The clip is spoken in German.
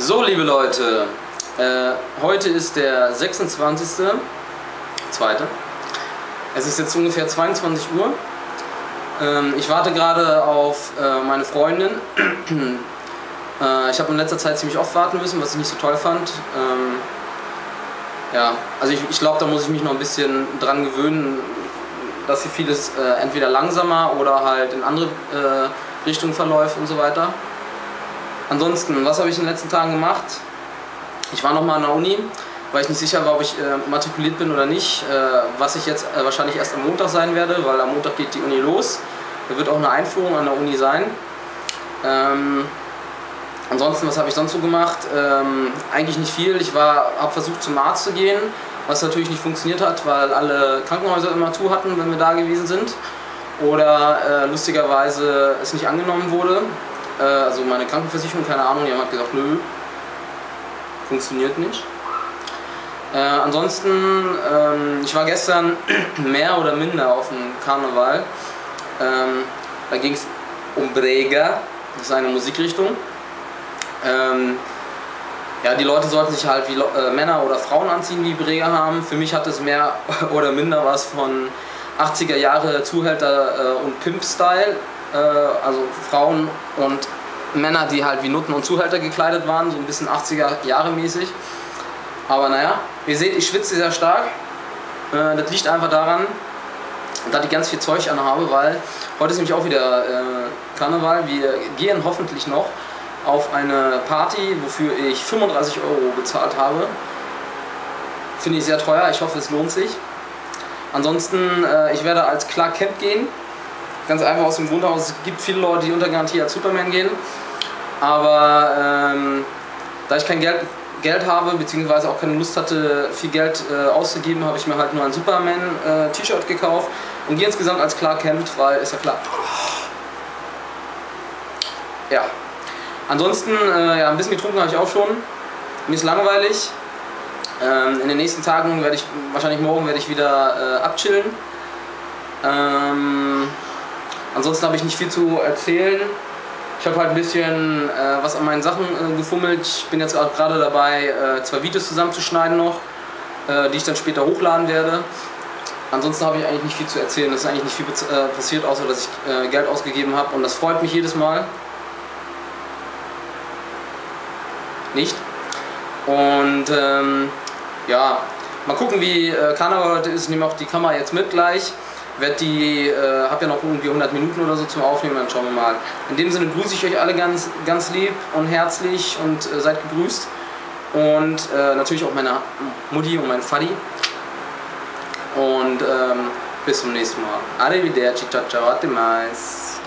So, liebe Leute, äh, heute ist der 26. Zweite. Es ist jetzt ungefähr 22 Uhr. Ähm, ich warte gerade auf äh, meine Freundin. äh, ich habe in letzter Zeit ziemlich oft warten müssen, was ich nicht so toll fand. Ähm, ja, also ich, ich glaube, da muss ich mich noch ein bisschen dran gewöhnen, dass hier vieles äh, entweder langsamer oder halt in andere äh, Richtungen verläuft und so weiter. Ansonsten, was habe ich in den letzten Tagen gemacht? Ich war nochmal an der Uni, weil ich nicht sicher war, ob ich äh, matrikuliert bin oder nicht, äh, was ich jetzt äh, wahrscheinlich erst am Montag sein werde, weil am Montag geht die Uni los. Da wird auch eine Einführung an der Uni sein. Ähm, ansonsten, was habe ich sonst so gemacht? Ähm, eigentlich nicht viel. Ich habe versucht zum Arzt zu gehen, was natürlich nicht funktioniert hat, weil alle Krankenhäuser immer zu hatten, wenn wir da gewesen sind. Oder äh, lustigerweise es nicht angenommen wurde. Äh, also meine Krankenversicherung, keine Ahnung, die haben halt gesagt, nö, funktioniert nicht. Äh, ansonsten, ähm, ich war gestern mehr oder minder auf dem Karneval. Ähm, da ging es um Brega, das ist eine Musikrichtung. Ähm, ja, die Leute sollten sich halt wie äh, Männer oder Frauen anziehen, die Brega haben. Für mich hat es mehr oder minder was von 80er Jahre Zuhälter äh, und Pimp-Style also Frauen und Männer, die halt wie Nutten und Zuhälter gekleidet waren, so ein bisschen 80er Jahre mäßig. Aber naja, ihr seht, ich schwitze sehr stark. Äh, das liegt einfach daran, dass ich ganz viel Zeug anhabe, weil heute ist nämlich auch wieder äh, Karneval. Wir gehen hoffentlich noch auf eine Party, wofür ich 35 Euro bezahlt habe. Finde ich sehr teuer, ich hoffe es lohnt sich. Ansonsten, äh, ich werde als Clark Kent gehen. Ganz einfach aus dem Grund heraus, es gibt viele Leute, die unter Garantie als Superman gehen. Aber ähm, da ich kein Geld, Geld habe, beziehungsweise auch keine Lust hatte, viel Geld äh, auszugeben, habe ich mir halt nur ein Superman-T-Shirt äh, gekauft und gehe insgesamt als Clark Kent, weil ist ja klar. Ja. Ansonsten, äh, ja, ein bisschen getrunken habe ich auch schon. Mir ist langweilig. Ähm, in den nächsten Tagen werde ich, wahrscheinlich morgen werde ich wieder äh, abchillen. Ähm, Ansonsten habe ich nicht viel zu erzählen. Ich habe halt ein bisschen äh, was an meinen Sachen äh, gefummelt. Ich bin jetzt gerade dabei, äh, zwei Videos zusammenzuschneiden noch, äh, die ich dann später hochladen werde. Ansonsten habe ich eigentlich nicht viel zu erzählen. Es ist eigentlich nicht viel äh, passiert, außer dass ich äh, Geld ausgegeben habe und das freut mich jedes Mal. Nicht? Und ähm, ja, mal gucken, wie Karneval heute ist. Ich nehme auch die Kamera jetzt mit gleich werd die, äh, habe ja noch irgendwie 100 Minuten oder so zum Aufnehmen, dann schauen wir mal. In dem Sinne grüße ich euch alle ganz, ganz lieb und herzlich und äh, seid gegrüßt. Und äh, natürlich auch meine Mutti und mein Faddy. Und ähm, bis zum nächsten Mal. Arrivederci, ciao ciao, mais.